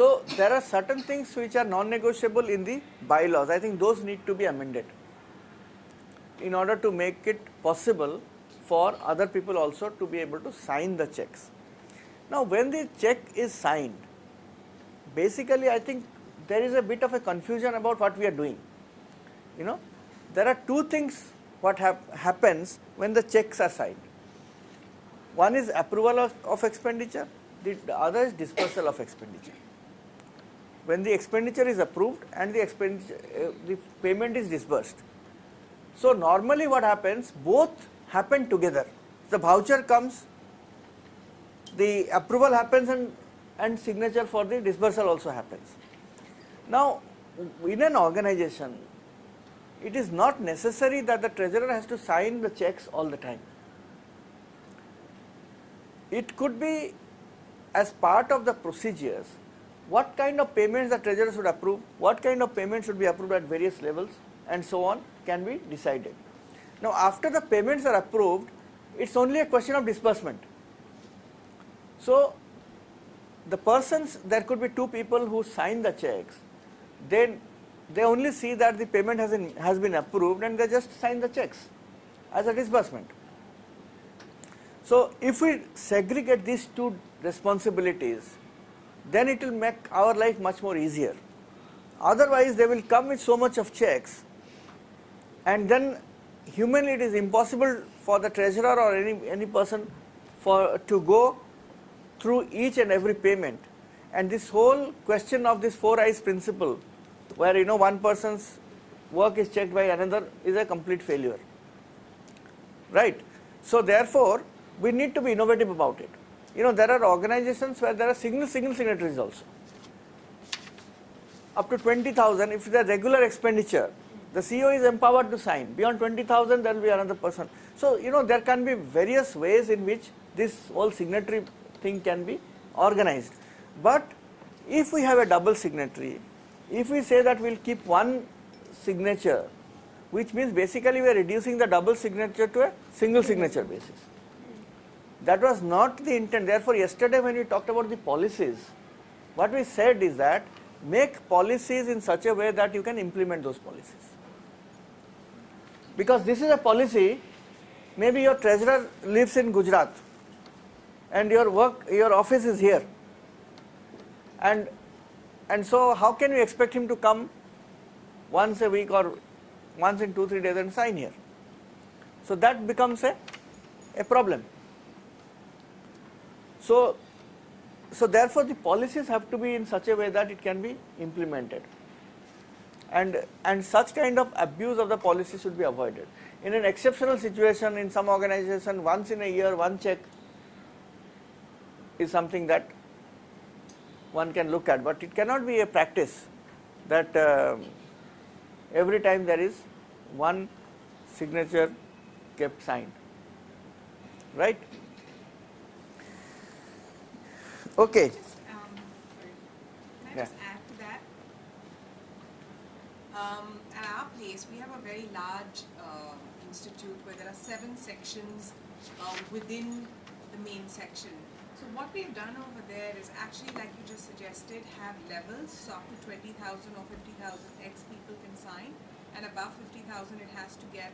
So there are certain things which are non-negotiable in the bylaws. I think those need to be amended in order to make it possible for other people also to be able to sign the checks. Now when the check is signed, basically I think there is a bit of a confusion about what we are doing. You know, there are two things what hap happens when the checks are signed. One is approval of, of expenditure, the, the other is dispersal of expenditure. When the expenditure is approved and the expenditure, uh, the payment is disbursed. So normally what happens, both happen together. The voucher comes, the approval happens and, and signature for the disbursal also happens. Now in an organization, it is not necessary that the treasurer has to sign the checks all the time. It could be as part of the procedures, what kind of payments the treasurer should approve, what kind of payments should be approved at various levels and so on can be decided. Now after the payments are approved, it's only a question of disbursement. So the persons, there could be two people who sign the checks, then they only see that the payment has been, has been approved and they just sign the checks as a disbursement. So if we segregate these two responsibilities, then it will make our life much more easier. Otherwise, they will come with so much of checks and then humanly it is impossible for the treasurer or any, any person for to go through each and every payment. And this whole question of this four eyes principle where you know one person's work is checked by another is a complete failure. Right? So therefore, we need to be innovative about it. You know, there are organizations where there are single single signatories also. Up to 20,000, if the regular expenditure, the CEO is empowered to sign. Beyond 20,000, there will be another person. So, you know, there can be various ways in which this whole signatory thing can be organized. But if we have a double signatory, if we say that we will keep one signature, which means basically we are reducing the double signature to a single signature basis. That was not the intent. Therefore, yesterday when we talked about the policies, what we said is that make policies in such a way that you can implement those policies. Because this is a policy, maybe your treasurer lives in Gujarat and your work, your office is here. And, and so how can you expect him to come once a week or once in two, three days and sign here? So that becomes a, a problem. So, so therefore the policies have to be in such a way that it can be implemented. And, and such kind of abuse of the policy should be avoided. In an exceptional situation in some organization, once in a year, one check is something that one can look at, but it cannot be a practice that uh, every time there is one signature kept signed, right? Okay. Just, um. Can I Yeah. just add to that? Um, at our place, we have a very large uh, institute where there are seven sections uh, within the main section. So what we've done over there is actually, like you just suggested, have levels. So up to 20,000 or 50,000 X people can sign, and above 50,000 it has to get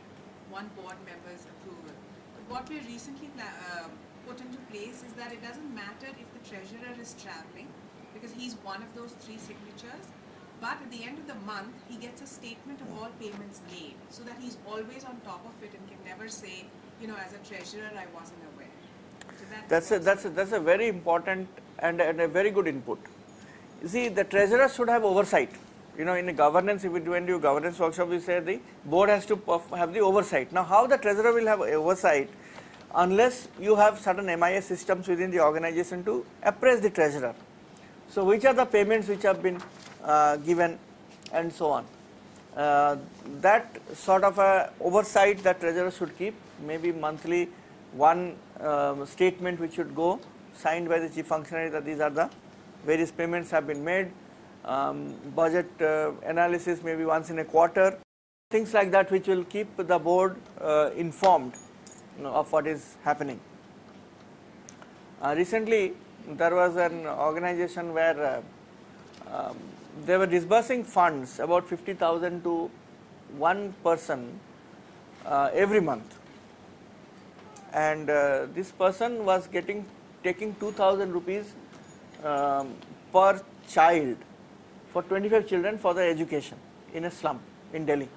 one board member's approval. But what we recently uh, put into place is that it doesn't matter if the treasurer is traveling, because he's one of those three signatures. But at the end of the month, he gets a statement of all payments made, so that he's always on top of it and can never say, you know, as a treasurer, I wasn't aware. So that That's a, that's a, that's a very important and, and a very good input. You see, the treasurer should have oversight. You know, in governance, if we do do governance workshop, we say the board has to have the oversight. Now, how the treasurer will have oversight unless you have certain MIS systems within the organization to appraise the treasurer. So, which are the payments which have been uh, given and so on. Uh, that sort of a oversight that treasurer should keep, maybe monthly one um, statement which should go signed by the chief functionary that these are the various payments have been made, um, budget uh, analysis maybe once in a quarter, things like that which will keep the board uh, informed know, of what is happening. Uh, recently, there was an organization where uh, um, they were disbursing funds about 50,000 to one person uh, every month. And uh, this person was getting taking 2000 rupees um, per child for 25 children for their education in a slum in Delhi.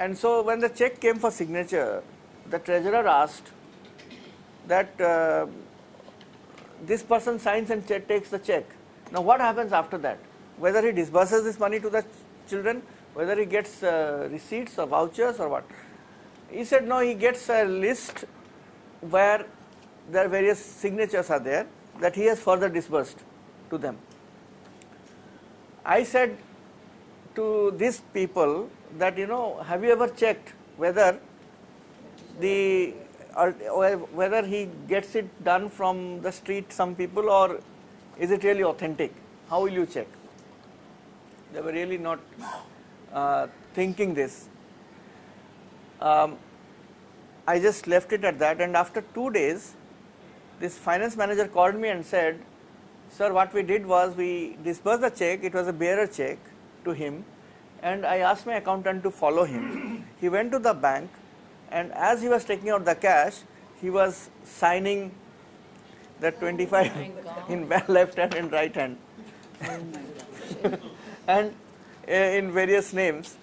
And so when the check came for signature, the treasurer asked that uh, this person signs and takes the check. Now what happens after that? Whether he disburses this money to the ch children, whether he gets uh, receipts or vouchers or what. He said no, he gets a list where their various signatures are there that he has further disbursed to them. I said to these people that you know have you ever checked whether the or whether he gets it done from the street some people or is it really authentic? How will you check? They were really not uh, thinking this. Um, I just left it at that and after two days this finance manager called me and said sir what we did was we disbursed the check. It was a bearer check to him and I asked my accountant to follow him. he went to the bank and as he was taking out the cash, he was signing the 25 oh in left hand and right hand and uh, in various names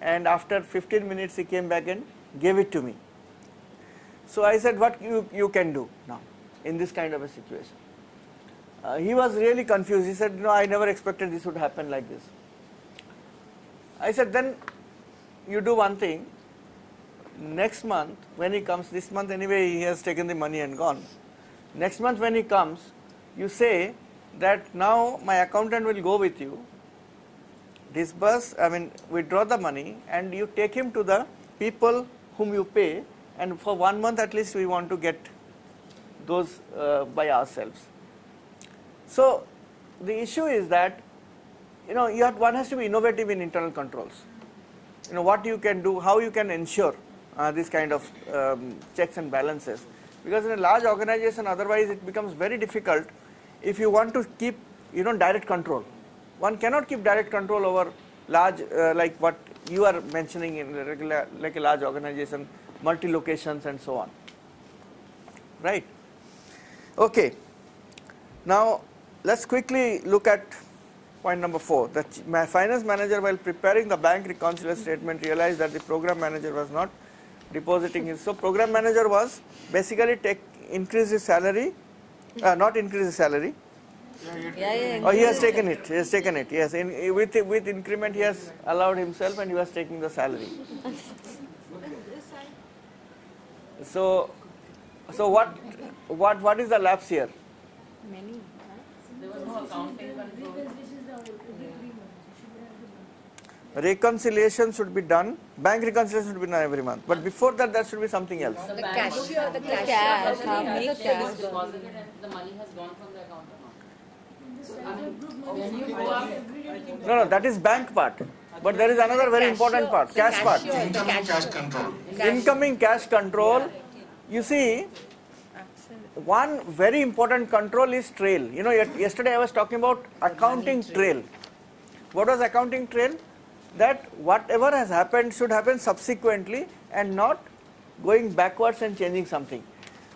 and after 15 minutes he came back and gave it to me. So I said what you, you can do now in this kind of a situation. Uh, he was really confused. He said, no, I never expected this would happen like this. I said, then you do one thing. Next month, when he comes, this month anyway, he has taken the money and gone. Next month, when he comes, you say that now my accountant will go with you, disburse, I mean, withdraw the money, and you take him to the people whom you pay, and for one month at least, we want to get those uh, by ourselves. So, the issue is that you know, you have, one has to be innovative in internal controls. You know, what you can do, how you can ensure uh, this kind of um, checks and balances. Because in a large organization, otherwise it becomes very difficult if you want to keep, you know, direct control. One cannot keep direct control over large, uh, like what you are mentioning in regular, like a large organization, multi locations and so on. Right? Okay. Now, let's quickly look at Point number four, the finance manager while preparing the bank reconciliation statement realized that the program manager was not depositing his. So program manager was basically take increase his salary, uh, not increase his salary. Yeah, yeah, oh, he has taken it. He has taken it. Yes, in, with with increment, he has allowed himself, and he was taking the salary. so, so what, what, what is the lapse here? Many. There was no accounting control reconciliation should be done, bank reconciliation should be done every month. But before that, there should be something else. The, cash. The cash. cash. cash. cash. The money has gone from the account no, no, that is bank part. But there is another very important part, cash part. Incoming cash control. Incoming cash control. You see, one very important control is trail. You know, yesterday I was talking about accounting trail. What was accounting trail? that whatever has happened should happen subsequently and not going backwards and changing something.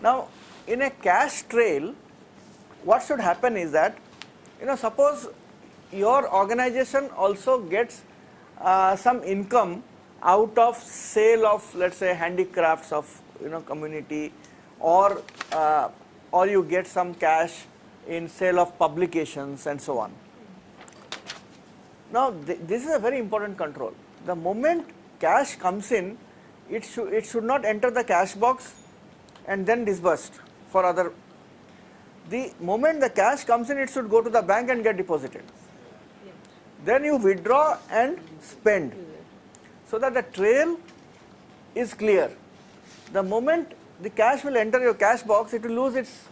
Now, in a cash trail, what should happen is that, you know, suppose your organization also gets uh, some income out of sale of, let's say, handicrafts of, you know, community or, uh, or you get some cash in sale of publications and so on. Now, th this is a very important control. The moment cash comes in, it, should it should not enter the cash box and then disbursed for other. The moment the cash comes in, it should go to the bank and get deposited. Then you withdraw and spend so that the trail is clear. The moment the cash will enter your cash box, it will lose its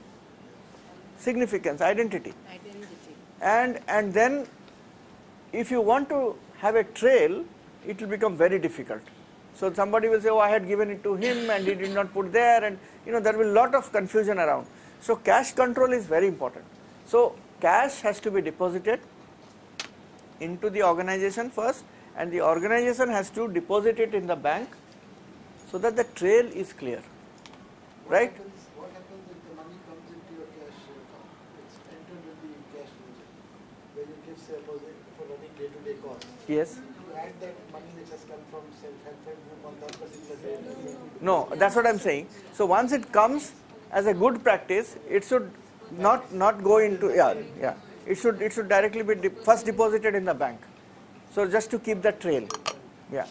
significance, identity. Identity. And, and then if you want to have a trail, it will become very difficult. So somebody will say, oh, I had given it to him and he did not put there and you know there will be a lot of confusion around. So cash control is very important. So cash has to be deposited into the organization first and the organization has to deposit it in the bank so that the trail is clear. Right? What happens if the money comes into your cash account? It's entered in the cash ledger, where you give suppose for running day-to-day costs. Yes. You add that money which has come from self-help group on that particular day. No, that's what I'm saying. So once it comes as a good practice, it should not not go into yeah yeah. It should it should directly be de- first deposited in the bank. So just to keep the trail. Yeah.